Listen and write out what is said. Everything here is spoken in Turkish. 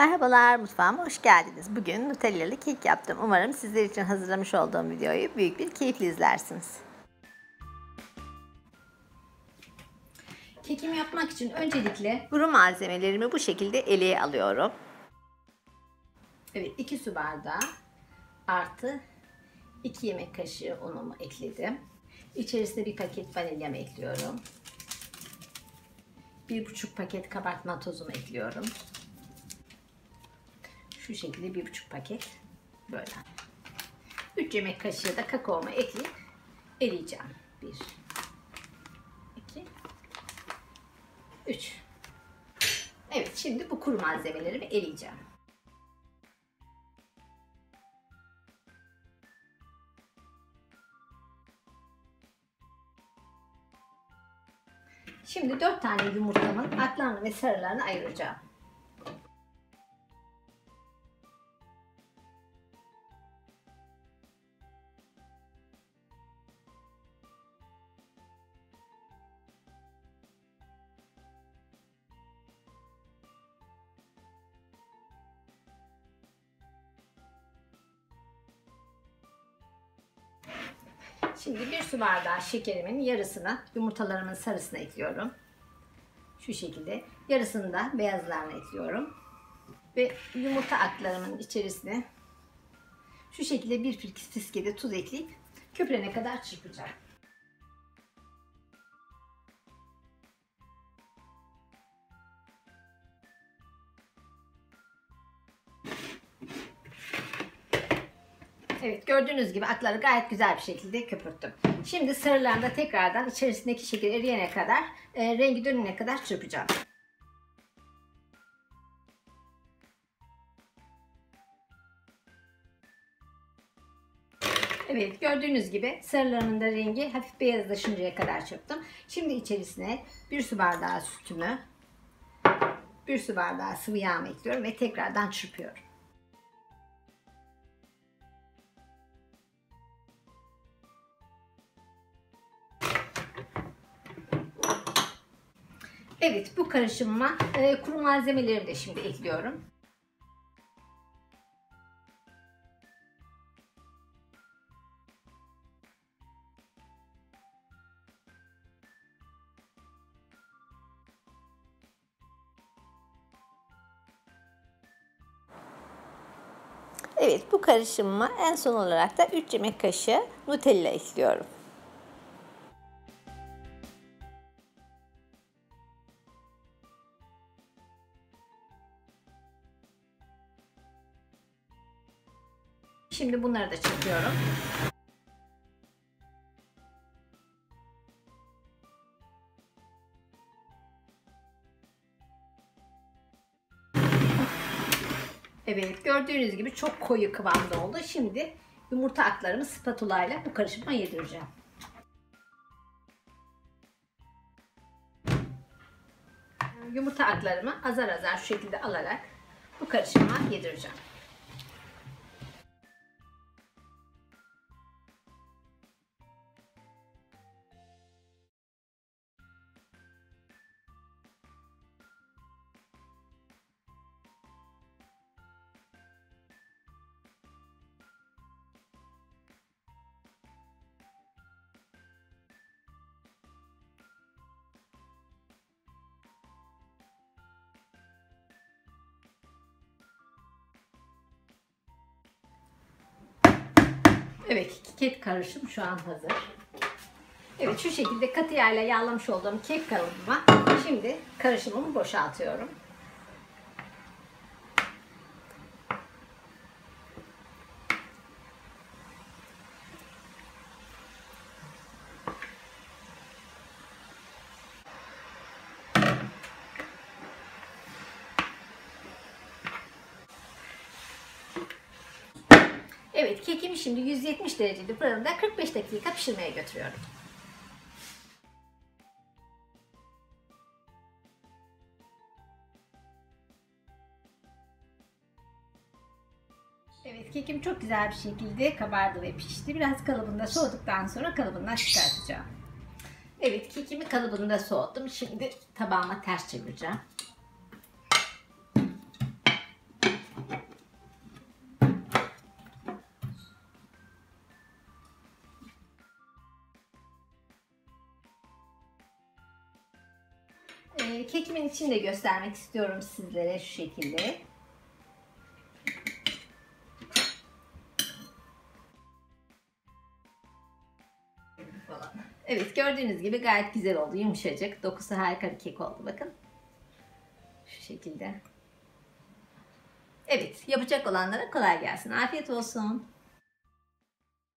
Merhabalar mutfağıma hoş geldiniz. Bugün Nutellalı kek yaptım. Umarım sizler için hazırlamış olduğum videoyu büyük bir keyifle izlersiniz. Kekimi yapmak için öncelikle Kuru malzemelerimi bu şekilde eleğe alıyorum. evet 2 su bardağı artı 2 yemek kaşığı unumu ekledim. İçerisine bir paket vanilyamı ekliyorum. 1,5 paket kabartma tozumu ekliyorum. Şu şekilde bir buçuk paket böyle. 3 yemek kaşığı da kakaomu ekleyip eriyeceğim. 1 2 3 Evet şimdi bu kuru malzemelerimi eriyeceğim. Şimdi 4 tane yumurtamın aklarını ve sarılarını ayıracağım. Şimdi bir su bardağı şekerimin yarısını yumurtalarımın sarısına ekliyorum. Şu şekilde. Yarısını da beyazlarına ekliyorum. Ve yumurta aklarımın içerisine şu şekilde bir fiske de tuz ekleyip köpürene kadar çırpacağım. Evet gördüğünüz gibi akları gayet güzel bir şekilde köpürttüm. Şimdi sarılarını da tekrardan içerisindeki şeker eriyene kadar, e, rengi dönene kadar çırpacağım. Evet gördüğünüz gibi sarılarının da rengi hafif beyazlaşıncaya kadar çırptım. Şimdi içerisine bir su bardağı sütümü, bir su bardağı sıvı yağımı ekliyorum ve tekrardan çırpıyorum. Evet bu karışımıma e, kuru malzemelerimi de şimdi ekliyorum. Evet bu karışımıma en son olarak da 3 yemek kaşığı Nutella ekliyorum. Şimdi bunları da çekiyorum. Evet gördüğünüz gibi çok koyu kıvamda oldu. Şimdi yumurta aklarımı spatula ile bu karışıma yedireceğim. Yumurta aklarımı azar azar şu şekilde alarak bu karışıma yedireceğim. Evet, kek karışım şu an hazır. Evet, şu şekilde katı yağla yağlamış olduğum kek kalıbıma şimdi karışımımı boşaltıyorum. Evet kekimi şimdi 170 derecede fırında 45 dakika pişirmeye götürüyorum. Evet kekim çok güzel bir şekilde kabardı ve pişti. Biraz kalıbında soğuduktan sonra kalıbından çıkartacağım. Evet kekimi kalıbında soğuttum. Şimdi tabağıma ters çevireceğim. Ee, kekimin içini de göstermek istiyorum sizlere şu şekilde. Evet gördüğünüz gibi gayet güzel oldu. Yumuşacık. Dokusu harika bir kek oldu. Bakın. Şu şekilde. Evet yapacak olanlara kolay gelsin. Afiyet olsun.